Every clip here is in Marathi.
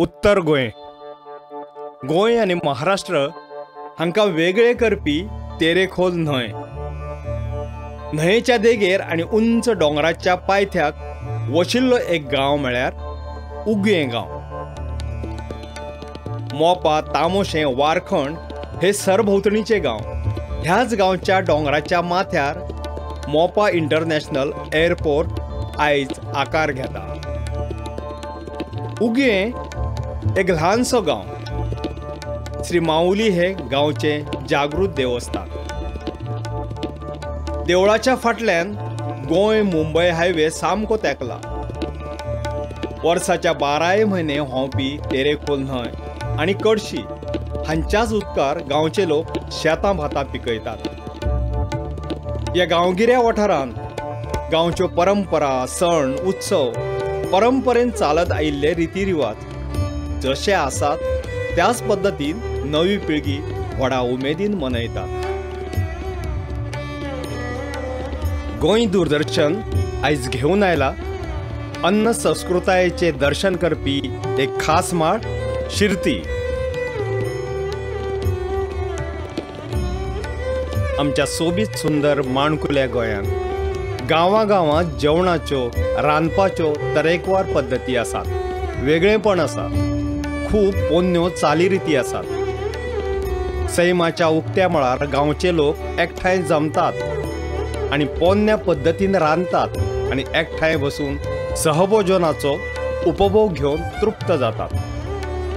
उत्तर गोंय. गोंय आनी महाराष्ट्र हांकां वेगळे करपी तेरेखोल न्हंय. न्हंयेच्या देगेर आनी उंच डोंगराच्या पायथ्याक वशिल्लो एक गांव म्हळ्यार उगवें गांव. मोपा तामोशें वारखंड हे सरभोंवतणीचे गांव. ह्याच गांवच्या डोंगराच्या माथ्यार मोपा इंटरनॅशनल एअरपोर्ट आयज आकार घेता. उगवें एक ल्हानसो गांव. श्री माऊली हे गांवचें जागृत देवस्थान. देवळाच्या फाटल्यान गोंय मुंबय हायवे सामको तेंकला. वर्साच्या बाराय म्हयने व्हांवपी तेरेखोल न्हंय आनी कडशी हांच्याच उदकार गांवचे लोक शेतां भातां पिकयतात. ह्या गांवगिऱ्या वाठारांत गांवच्यो परंपरा सण उत्सव परंपरेन चालत आयिल्ले रिती रिवाज जशे आसात त्याच पद्दतीन नवी पिळगी व्हडा उमेदीन मनयता गोंय दूरदर्शन आयज घेवन आयला. अन्न संस्कृतायेचे दर्शन करपी एक खास माळ शिर्ती. आमच्या सोबीत सुंदर माणकुल्या गोंयांत गांवागांवांत जेवणाच्यो रांदपाच्यो तरेकवार पद्दती आसात. वेगळेपण आसा खूब पोन्न्यो चालीरिती आसात सैमाच्या उक्त्या मळार गांवचे लोक एकठांय जमतात आनी पोन्न्या पद्दतीन रांदतात आनी एकठांय बसून सहभोजनाचो उपभोग घेवन तृप्त जातात.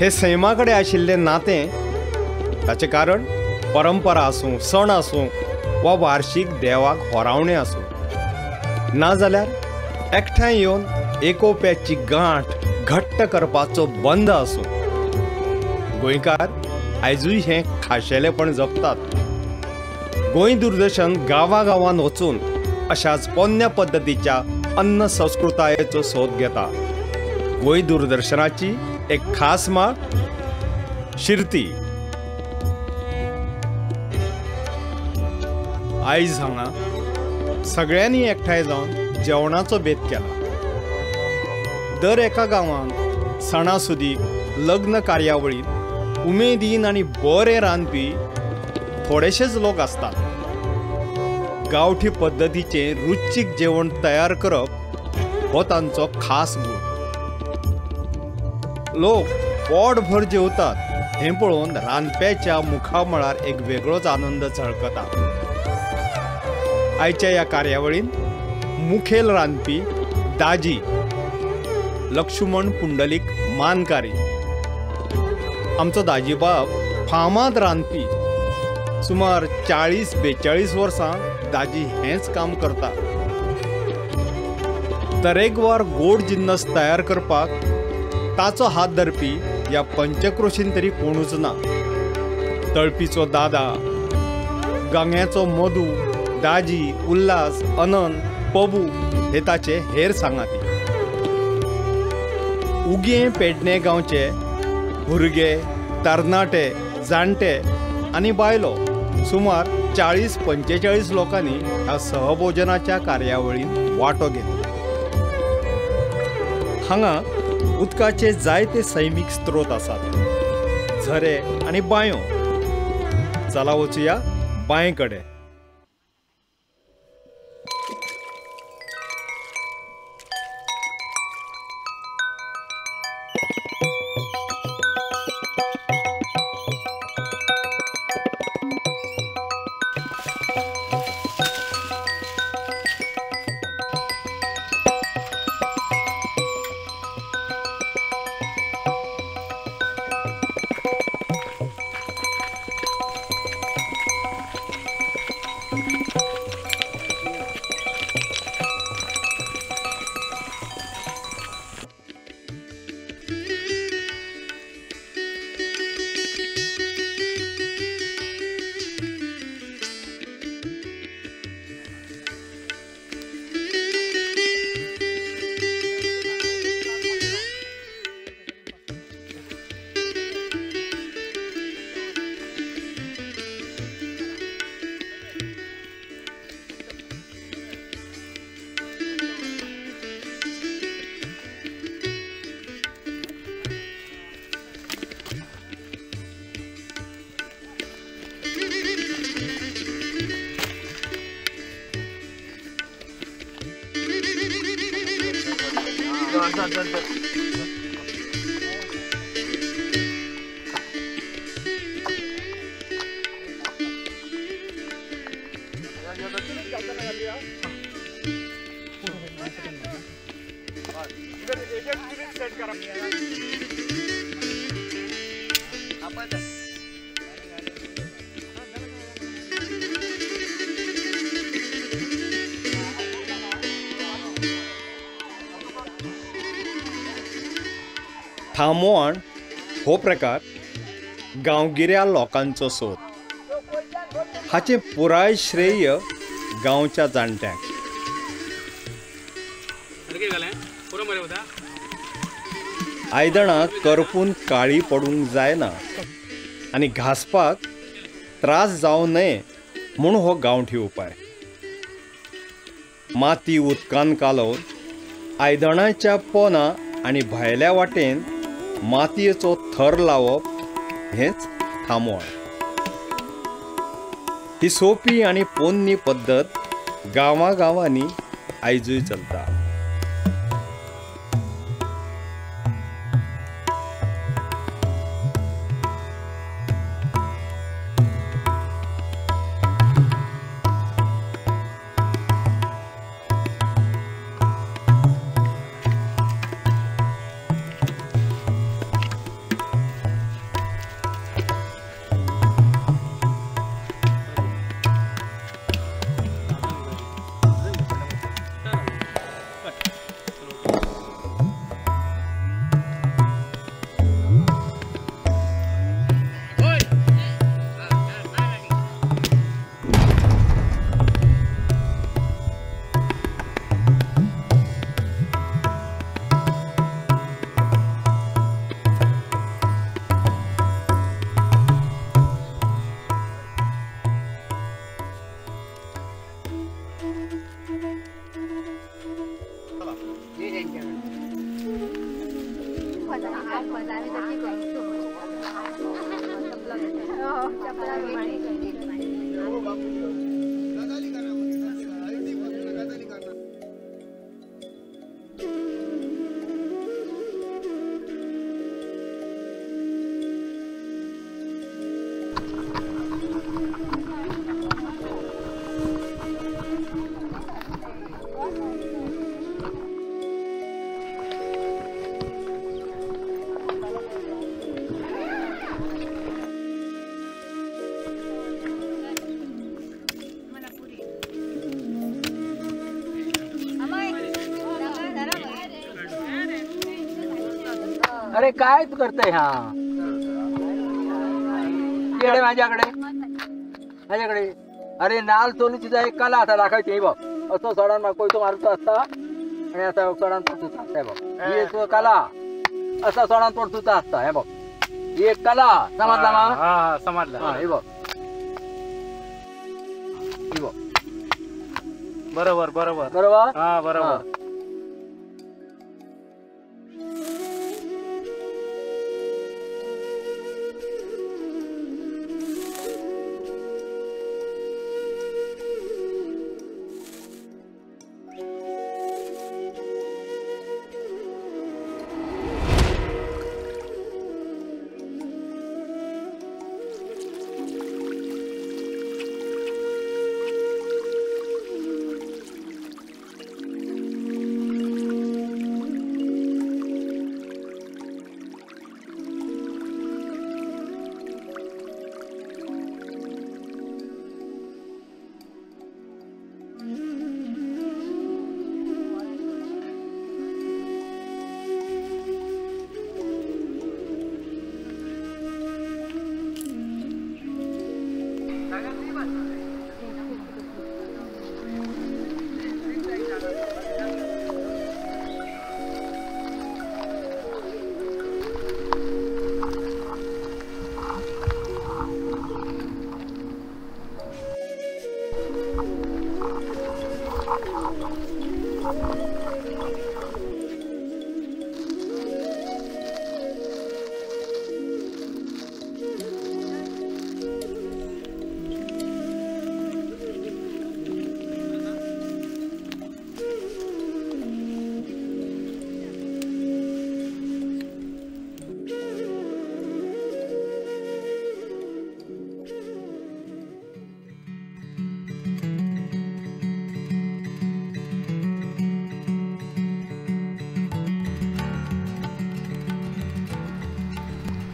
हे सैमा कडेन आशिल्लें नातें ताचें कारण परंपरा आसूं सण आसूं वा वार्शीक देवाक होरावणें आसूं नाजाल्यार एकठांय येवन एकोप्याची गांठ घट्ट करपाचो बंद आसूं गोंयकार आयजूय हें खाशेलेपण जपतात गोंय दूरदर्शन गांवागांवांत वचून अशाच पोन्न्या पद्दतीच्या अन्न संस्कृतायेचो सोद घेता. गोंय दूरदर्शनाची एक खास माळ शिर्ती. आयज हांगा सगळ्यांनी एकठांय जावन जेवणाचो बेत केला. दर एका गांवांत सणासुदीक लग्न कार्यावळींत उमेदीन आनी बरे रांदपी थोडेशेच लोक असतात. गांवठी पद्दतीचें रुचीक जेवण तयार करप हो तांचो खास गूण. लोक पोटभर जेवतात हें पळोवन रांदप्याच्या मुखामळार एक वेगळोच आनंद झळकता आयच्या ह्या कार्यावळीन मुखेल रांदपी दाजी लक्ष्मण पुंडलीक मानकारी. आमचो दाजी बाब फामाद रांदपी सुमार चाळीस बेचाळीस वर्सां दाजी हेंच काम करता तरेकवार गोड जिन्नस तयार करपाक ताचो हात धरपी ह्या पंचक्रोशीन तरी कोणूच ना. तळपीचो दादा गांग्याचो मधू दाजी उल्हास अनंत पबू हे ताचे हेर सांगाती. उगे पेडणे गांवचे भुरगे तरणाटे जाणटे आनी बायलो सुमार चाळीस पंचेचाळीस लोकांनी ह्या सहभोजनाच्या कार्यावळींत वांटो घेतलो हांगा उदकाचे जायते सैमीक स्त्रोत आसात झरे आनी बांयो चला वचुया बांये कडेन थांबवण हो प्रकार गांवगिऱ्या लोकांचो सोद हाचे पुराय श्रेय गांवच्या जाणट्यांक. आयदणां करपून काळी पडूंक जायना आनी घासपाक त्रास जावं नये म्हूण हो गांवठी उपाय. माती उदकान कालोवन आयदणांच्या पोना आनी भायल्या वाटेन मातयेचो थर लावप हेंच थांबवण. ही सोपी आनी पोन्नी पद्दत गांवागांवांनी आयजूय चलता. अरे काय तू करते हा? इकडे माझ्याकडे. माझ्याकडे. अरे नाल सोलू तुझा एक कला आता दाखवायची बघ. असं सोडान मागतो तो मारतो असता. आणि आता सोडान पडतो असता बघ. ही एक कला. असा सोडान पडतो असता हे बघ. ही एक कला. समजला ना समजला. हे बघ. बरोबर बरोबर. बरोबर? हा बरोबर.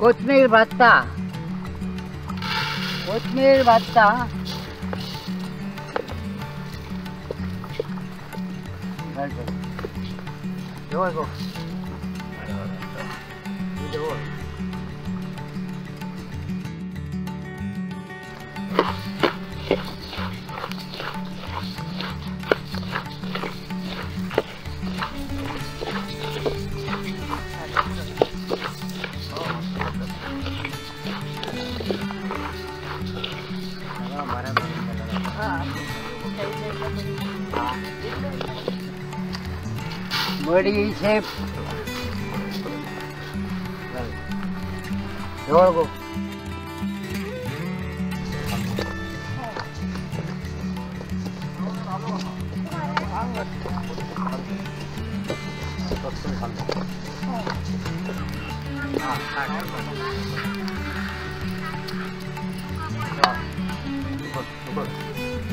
꽃매일 봤다. 꽃매일 봤다. 아이고 여아이고 이거. મળી છે જોડકો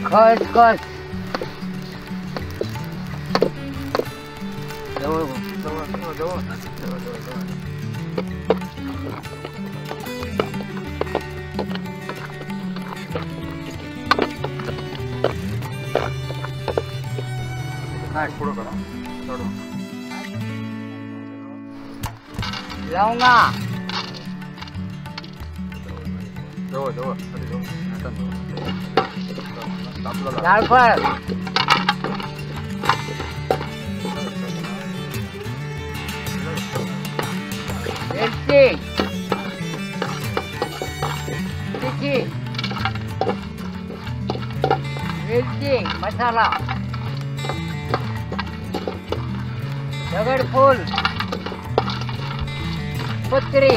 ખસ ખસ 等会儿，等会儿，等会儿，等会儿，等会儿，等会儿。哎，出来了，这儿呢。啊。等会儿，等会儿，还等会儿，拿出来。मिरची मिरची मिरची मसाला दगडफूल पत्री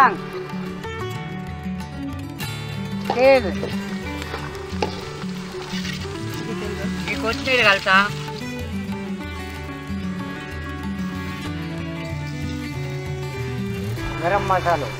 मिरसांग तेल ही कोथमीर घालता गरम मसालो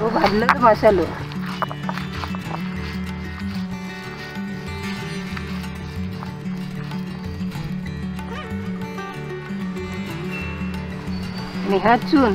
तो भाजलं मसालो आणि हा चून.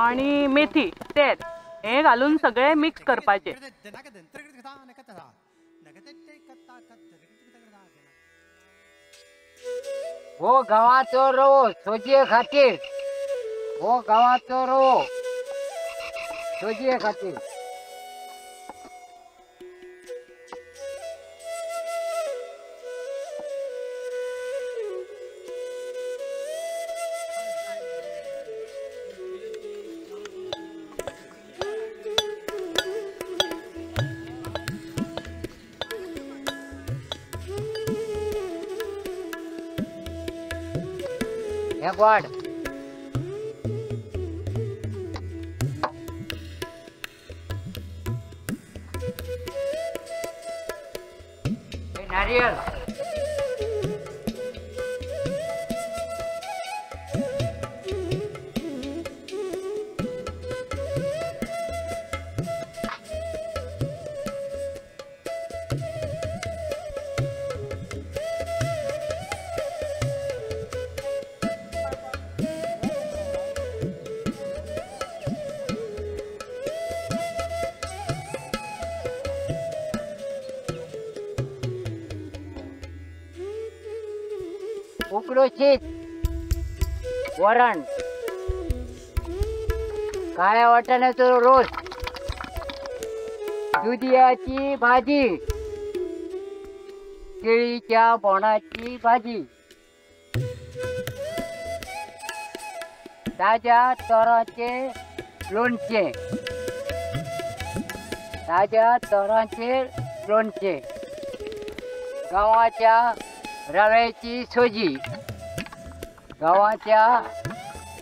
आणि मेथी तेल हे घालून सगळे मिक्स करपाचे हो गव्हाचो रवो सोजे खातीर. हो गव्हाचो रवो सोजये खातीर. हे गोड उकडो शीत वरण काळ्या वाटाण्याचो रोस दुधियाची भाजी केळीच्या बोणाची भाजी ताज्या तोराचे लोणचे ताज्या तोराचे लोणचे गव्हाच्या रव्याची सोजी गव्हाच्या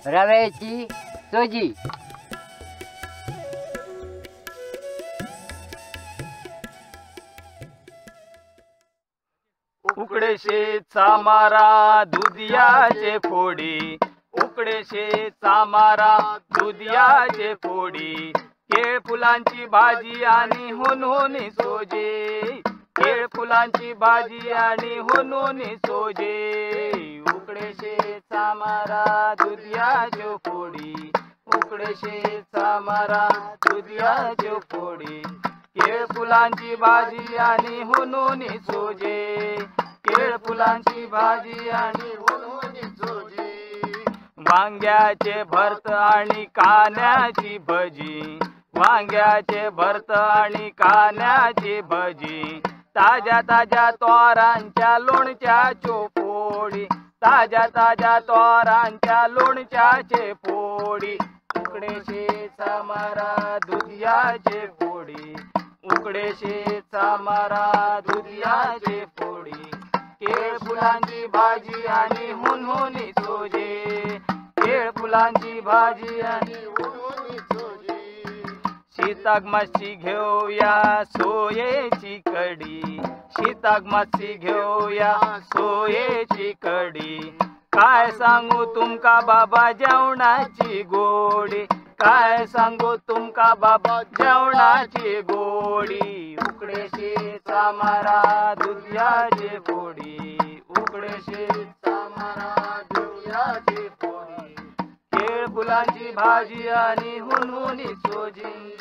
रव्याची सोजी. उकडे शेचा मारा दुधियाचे फोडी. उकडे शेचा मारा दुधियाचे फोडी. केळ फुलांची भाजी आणि हुनहुनी सोजे. केळ फुलांची भाजी आणि हुनहुनी सोजे. उकडेशे शेचा मारा पोडी उकडेशे उकडे शेचा पोडी केळ फुलांची भाजी आणि हुनुनी सोजे. केळ फुलांची भाजी आणि हुनहुनी सोजे. वांग्याचे भरत आणि कान्याची भजी. वांग्याचे भरत आणि कान्याची भजी. ताज्या ताज्या तोरांच्या लोणच्या चोपोडी ताज्या ताज्या तोरांच्या लोणच्याचे पोडी उकडेशे चमारा दुधियाचे पोडी उकडेशे चमारा दुधियाचे पोडी केळ फुलांची भाजी आणि हुनहुनी सोजे. केळ फुलांची भाजी आणि हुनहुनी शीताक माशी घेऊया सोयेची कडी. शीताक माशी घेऊया सोयेची कडी. काय सांगू तुमका बाबा जेवणाची गोडी? काय सांगू तुमका बाबा जेवणाची गोडी? उकडे चामारा मारा दुधियाचे फोडी. उकडे शेचा मारा दुधियाचे फोडी. केळ फुलांची भाजी आणि हुनहुनी सोजी.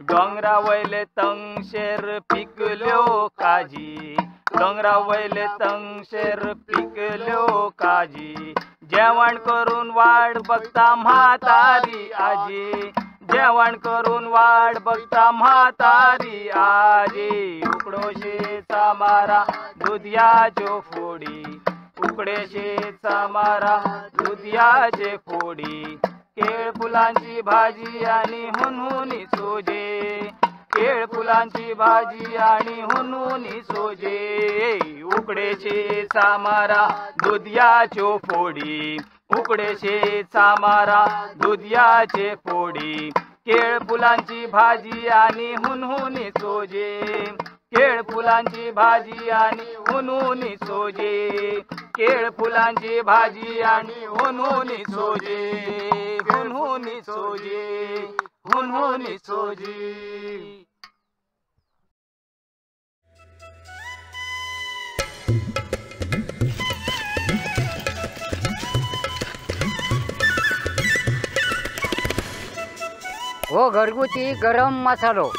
डोंगरावयले तंगशेर पिकल्यो काजी. डोंगरावयले तंगशेर पिकल्यो काजी. जेवण करून वाट बघता म्हातारी आजी. जेवण करून वाट बघता म्हातारी आजी. उकडोशी शेचा मारा दुधियाच्यो फोडी. उकडे शेचा मारा दुधियाचे फोडी. केळ फुलांची भाजी आणि हुनहुनी सोजे. केळ फुलांची भाजी आणि हुनहुनी सोजे. उकडेशे चामारा दुधियाच्यो फोडी. उकडेशे चामारा दुधियाचे फोडी. केळ फुलांची भाजी आणि हुनहुनी सोजे. केळ फुलांची भाजी आणि उनून सोजे. केळ फुलांची भाजी आणि उनून सोजे. हुनहुनी सोजे. हुनहुनी सोजे. हो घरगुती गरम मसालो.